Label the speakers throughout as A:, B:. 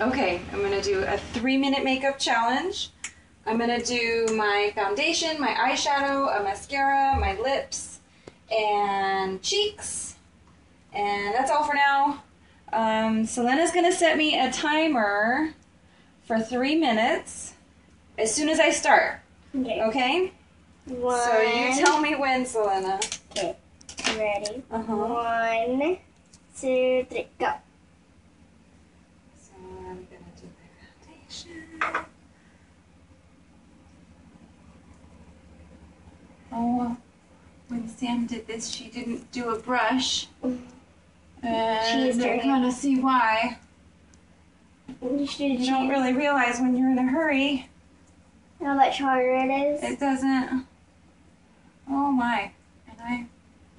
A: Okay, I'm gonna do a three minute makeup challenge. I'm gonna do my foundation, my eyeshadow, a mascara, my lips, and cheeks. And that's all for now. Um, Selena's gonna set me a timer for three minutes as soon as I start.
B: Okay.
A: Okay?
B: One.
A: So you tell me when, Selena.
B: Okay. Ready?
A: Uh huh.
B: One, two, three, go.
A: So I'm gonna do my foundation. Oh, when Sam did this, she didn't do a brush. And I kind of see why. You don't really realize when you're in a hurry.
B: how much harder it is.
A: It doesn't. Oh my. And I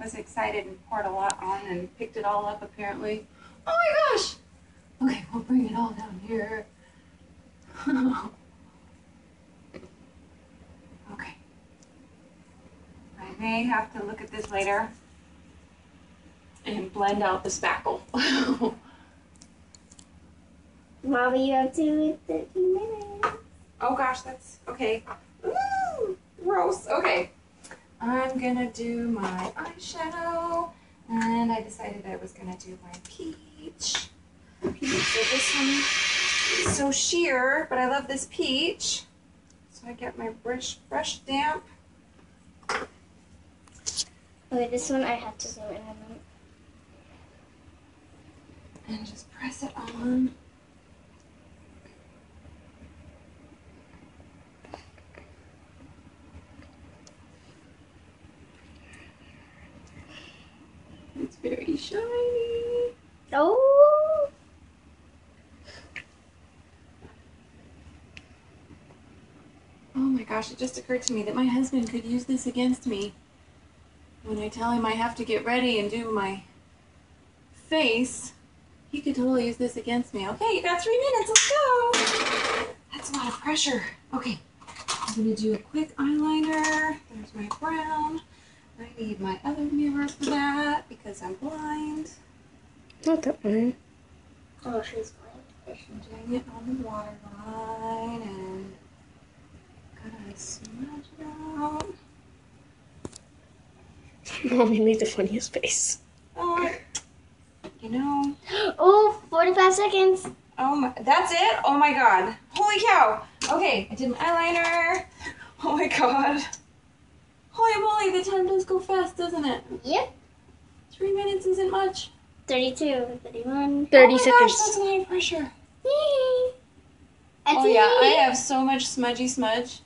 A: was excited and poured a lot on and picked it all up apparently. Oh my gosh! Okay, we'll bring it all down here. okay. I may have to look at this later and blend out the spackle.
B: Mommy, you have two thirty minutes.
A: Oh gosh, that's okay. Ooh, gross. Okay. I'm gonna do my eyeshadow, and I decided I was gonna do my peach. Peach. So this one is so sheer, but I love this peach. So I get my brush brush damp.
B: Okay, this one I have to zoom in on.
A: and just press it on. It's very shiny.
B: Oh.
A: Oh my gosh, it just occurred to me that my husband could use this against me. When I tell him I have to get ready and do my face, he could totally use this against me. Okay, you got three minutes, let's go! That's a lot of pressure. Okay, I'm gonna do a quick eyeliner. There's my brown. I need my other mirror for that because I'm blind.
C: Not that one.
B: Oh, she's blind.
A: I'm doing it on the waterline and gotta smudge it out.
C: Mommy made the funniest face.
A: Oh, you know.
B: Oh, 45 seconds.
A: Oh my, that's it? Oh my god. Holy cow. Okay, I did my eyeliner. Oh my god. Holy moly, the time does go fast, doesn't it?
B: Yep.
A: Three minutes isn't much.
B: 32, 31.
C: 30
A: oh my
C: seconds.
A: Gosh, that's a lot of pressure.
B: Yay.
A: Oh yeah, I have so much smudgy smudge.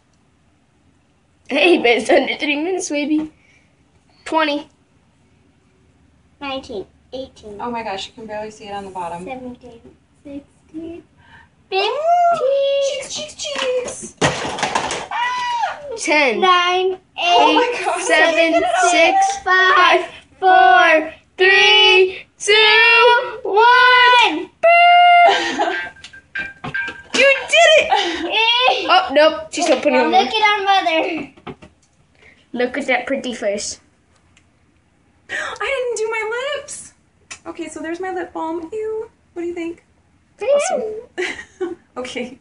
C: Hey, but it's under three minutes, baby. 20.
B: 19, 18,
A: Oh my gosh, you can barely see it on the bottom.
B: 17, 16, 15.
A: Cheeks, cheeks, cheeks. Ah!
C: 10.
B: 9, 8,
A: Oh my god.
C: Seven, six,
B: 5,
C: Four, three, two, one. You did it! Oh, nope. She's still putting it
B: Look
C: on.
B: at our mother.
C: Look at that pretty face.
A: I didn't do my lips. Okay, so there's my lip balm. Ew. What do you think?
C: Awesome.
A: okay.